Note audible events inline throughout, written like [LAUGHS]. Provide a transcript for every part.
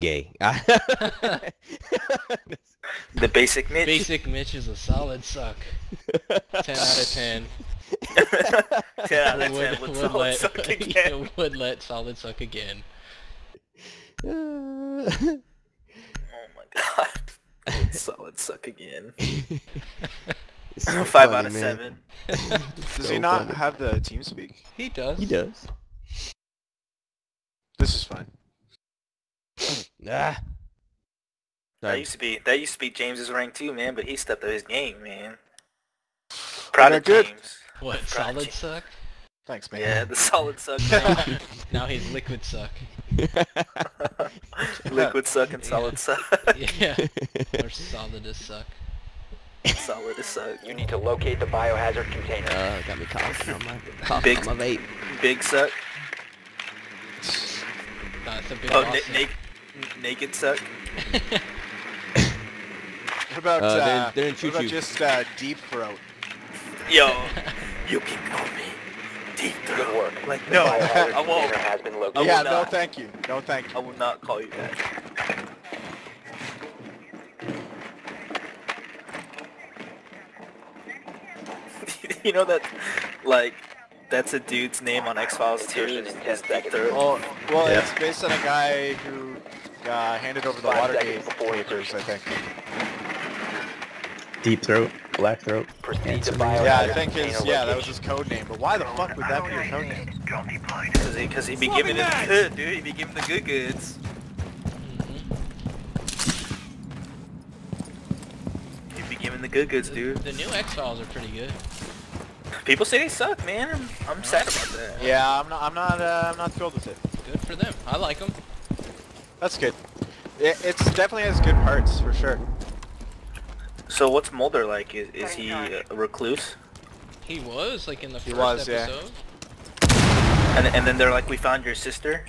gay. [LAUGHS] The basic Mitch. Basic Mitch is a solid suck. [LAUGHS] 10 out of 10. [LAUGHS] 10 out of 10 would, would, would solid let, suck again. would let solid suck again. Oh my god. Solid suck again. So Five funny, out of man. seven. Does So he not funny. have the team speak? He does. He does. This is fine. Ah. That used to be that used to be James's rank too, man. But he stepped up his game, man. Proud of good. James. What, Proud solid James. suck? Thanks, man. Yeah, the solid suck. man. [LAUGHS] now he's liquid suck. [LAUGHS] Liquid suck and solid suck. [LAUGHS] Yeah. or solid as suck. solid as suck. You need to locate the biohazard container. Uh, got me coughing on my coughing Big- on my vape. Big suck. Nah, it's a big Oh, na- Boston. naked, naked suck. [LAUGHS] What about, Uh, uh, they're- they're in what about just uh, deep throat? Yo, [LAUGHS] you can call me deep Good throat. work. Like no, I won't. container has been I located. will yeah, no thank you. No thank you. I will not call you that. [LAUGHS] you know that, like, that's a dude's name on X Files too. Insertion Is, in 10 Deep. Throat. Well, well, Yeah. it's based on a guy who uh, handed over the Five Watergate before papers, I think. Deep throat, black throat. Proceed to Answer. Yeah, I think his yeah, that was his code name. But why the fuck would that be your code name? Cause he, cause he be giving it the [LAUGHS] good, dude. He be giving the good goods. Mhm. He be giving the good goods, dude. The new X-Files are pretty good. People say they suck, man. I'm, I'm sad about that. Yeah, I'm not. I'm not. Uh, I'm not thrilled with it. Good for them. I like them. That's good. It, it's definitely has good parts for sure. So what's Mulder like? Is, is he a recluse? He was, like, in the He first was, yeah. And, and then they're like, we found your sister?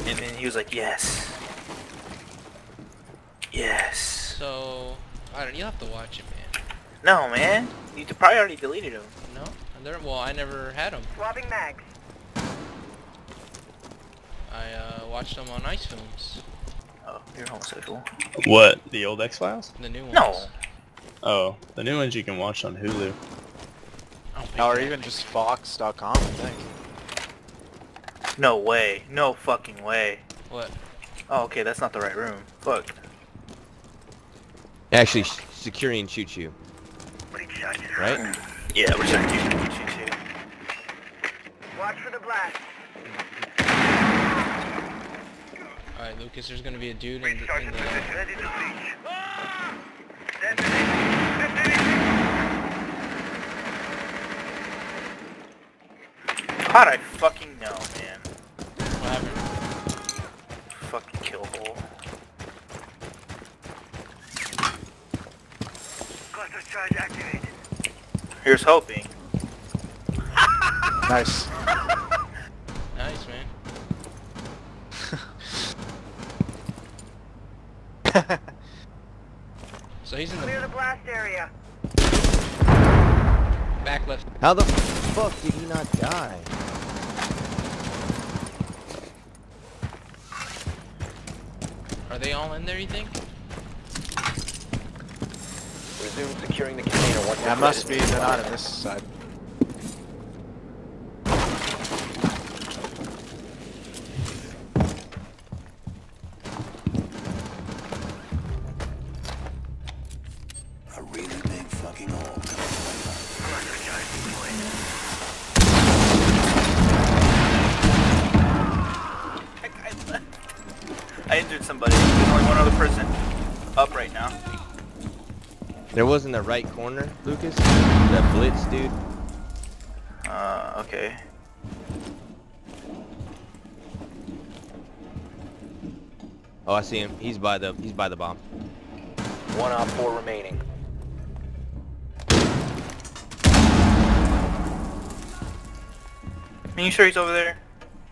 And then he was like, yes. Yes. So, I don't, you'll have to watch it, man. No, man. You probably already deleted him. No? And there, well, I never had them. Swapping mags. I, uh, watched them on Ice Films. Oh, you're homosexual. What? The old X Files? The new ones. No. Oh, the new ones you can watch on Hulu. I don't Or even just Fox.com, I think. No way. No fucking way. What? Oh, okay, that's not the right room. Fuck. Actually, sh- security and shoot you. Right? Yeah, we're trying to shoot shoot, shoot. Watch for the blast. Alright, Lucas, there's gonna be a dude in, the- in the... Uh, Ready to breach. How'd I fucking know, man? What happened? Fucking kill hole. Cluster charge activated. Here's hoping. Nice. Nice, man. So he's in Clear the the blast area. back left. How the fuck did he not die? Are they all in there, you think? Resume securing the container once Yeah, the must be. They're not in this side. Fucking hole. Cluster charge deployed. I injured somebody. There's only one other person up right now. There was in the right corner, Lucas. That blitz dude. Uh, okay. Oh, I see him. He's by the he's by the bomb. One op four remaining. Are you sure he's over there?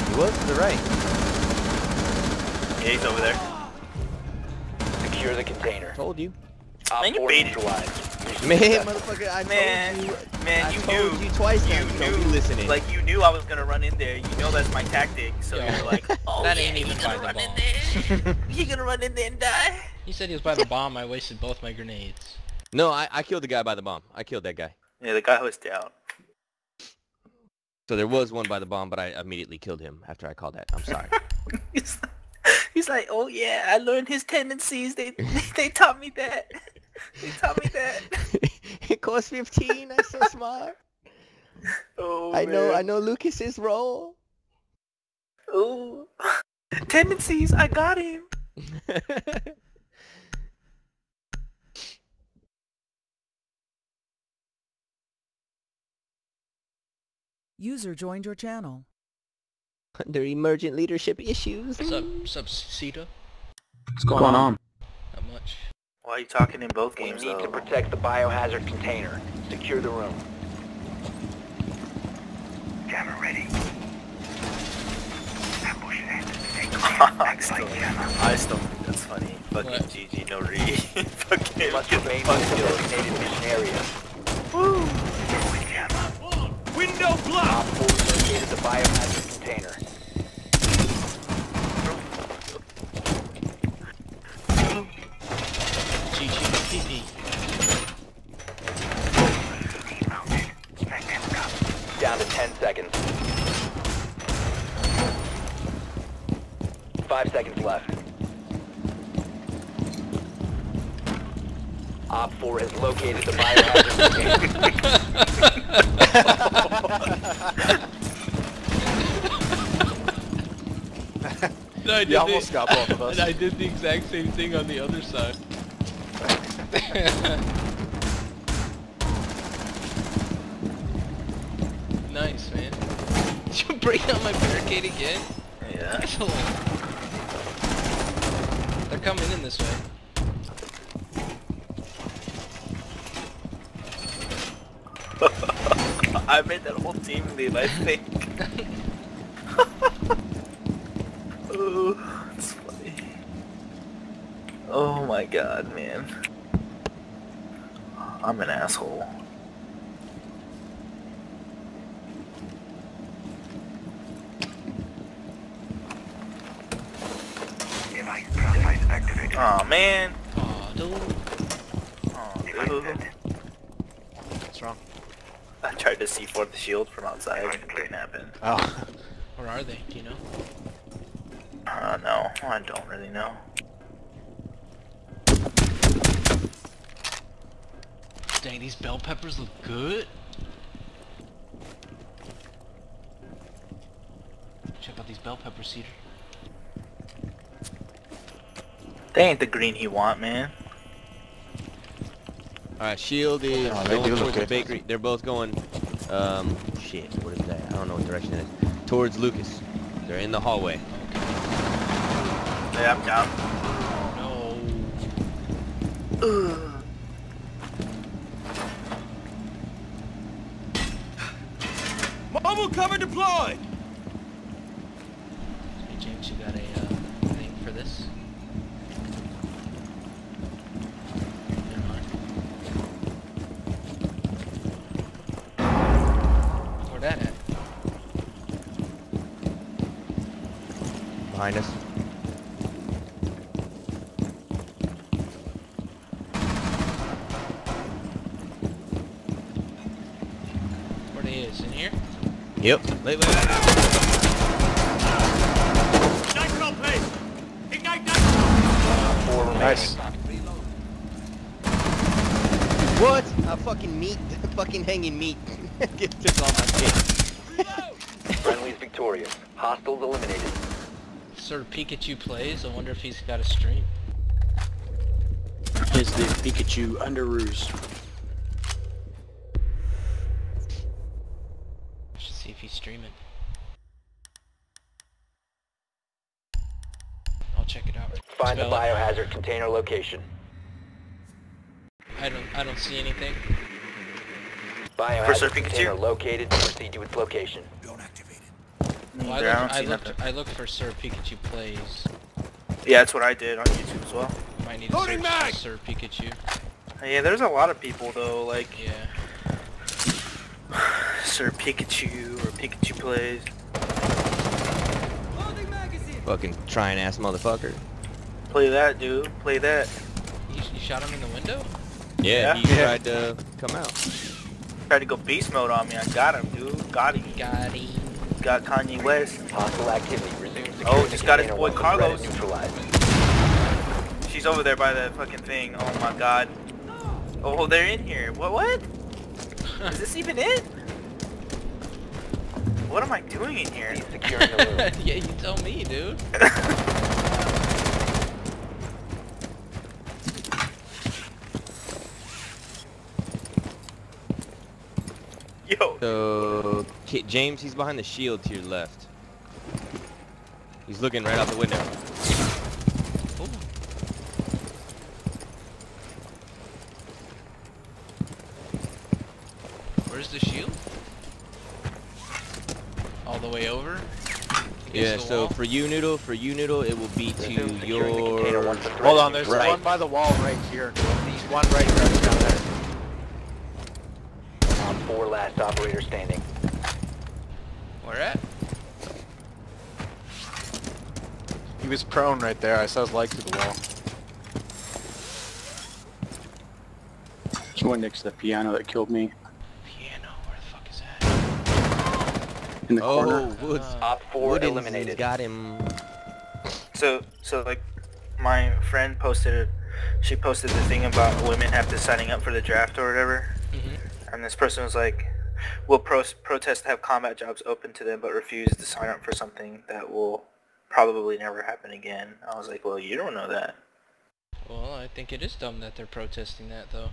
He was to the right. Yeah, he's over there. Secure the container. Told you. Op Man, you four baited. neutralized. Man, motherfucker, I Man, told you. man, I you told knew. you twice now. You You don't knew. be listening. Like you knew I was gonna run in there. You know that's my tactic. So Yo, you're like, [LAUGHS] oh that yeah, ain't he even gonna by the run in there. [LAUGHS] he gonna run in there and die. He said he was by the bomb. I wasted both my grenades. No, I, I killed the guy by the bomb. I killed that guy. Yeah, the guy was down. So there was one by the bomb, but I immediately killed him after I called that. I'm sorry. [LAUGHS] he's, he's like, oh yeah, I learned his tendencies. They [LAUGHS] they taught me that. They taught me that. [LAUGHS] it cost 15. That's so smart. Oh, I know. I know Lucas's role. Ooh. Tendencies, I got him. User joined your channel. Under emergent leadership issues. What's up, what's Cita? What's going on? Not much. Why are you talking in both We games need to protect the biohazard container. Secure the room. Jammer ready. Ambush set. Stay clear. I Act still, like jammer. I still think that's funny. Fucking What? GG no re. [LAUGHS] Fucking You must get the remain fuck in the designated mission area. Throw in jammer. Op 4 located the biohazard container. GG Team mounted. Let them come. Down to 10 seconds. Five seconds left. Op 4 has located the biohazard container. [LAUGHS] No, I You almost got both of us. And [LAUGHS] I did the exact same thing on the other side. [LAUGHS] nice, man. [LAUGHS] Did you break down my barricade again? Yeah. Excellent. They're coming in this way. I made that whole team leave, I think. oh, it's funny. Oh my god, man. I'm an asshole. Device device. Oh man. Aw, dude. Oh, dude. What's wrong? I tried to C4 the shield from outside and it didn't happen. Oh. [LAUGHS] Where are they? Do you know? Uh, no, I don't really know. Dang, these bell peppers look good. Check out these bell peppers, Cedar. They ain't the green he want, man. All right, Shield is Oh, they going do look towards the good. bakery. They're both going. Um, shit. What is that? I don't know what direction it is. Towards Lucas. They're in the hallway. Yeah, I'm down. No. Mobile cover deployed! Hey, James, you got a uh, thing for this? Never mind. Where that at? Behind us. Where they is? In here? Yep. Wait, wait, wait. Nitro, please! Ignite nitro! 4 remaining. Nice. What? A fucking meat. [LAUGHS] fucking hanging meat. [LAUGHS] Get took all my shit. [LAUGHS] Friendly's victorious. Hostiles eliminated. Sir Pikachu plays. I wonder if he's got a stream. Is the Pikachu Underoos. Should he's streaming. I'll check it out. Find the Spell it. biohazard container location. I don't. I don't see anything. Sir Biohazard Pikachu? container located. Proceed to its location. Don't activate it. Well, I, Neither, looked, don't I, looked, nothing. I looked for Sir Pikachu plays. Yeah, that's what I did on YouTube as well. Might need to Loading search Sir Pikachu. Yeah, there's a lot of people though, like Yeah. Sir Pikachu or Pikachu plays. Fucking trying ass motherfucker. Play that, dude. Play that. You, you shot him in the window? Yeah, Yeah. he Yeah. tried to come out. Tried to go beast mode on me. I got him, dude. Got him. Got him. Got Kanye West. Hostile activity. Resume Oh, securing just got his boy once the threat Carlos. is neutralized. She's over there by the fucking thing. Oh my god. Oh, they're in here. What? What? [LAUGHS] Is this even it? What am I doing in here? He's securing the room. [LAUGHS] yeah, you tell me, dude. [LAUGHS] Yo. So, James, he's behind the shield to your left. He's looking right out the window. Where's the shield? All the way over? Against Yeah, so wall? for you, Noodle, for you, Noodle, it will be to Resume securing the container your... once the Hold on, there's neutralized. one by the wall right here. There's one right right down there. Op 4 last operator standing. Where at? He was prone right there. I saw his leg through the wall. It's one next to the piano that killed me in the Oh, corner. Woods. Op 4 Woodens eliminated. got him. So, so like, my friend posted it. She posted the thing about women have to signing up for the draft or whatever. Mhm. And this person was like, "Will pro- protest have combat jobs open to them, but refuse to sign up for something that will probably never happen again." I was like, "Well, you don't know that." Well, I think it is dumb that they're protesting that, though.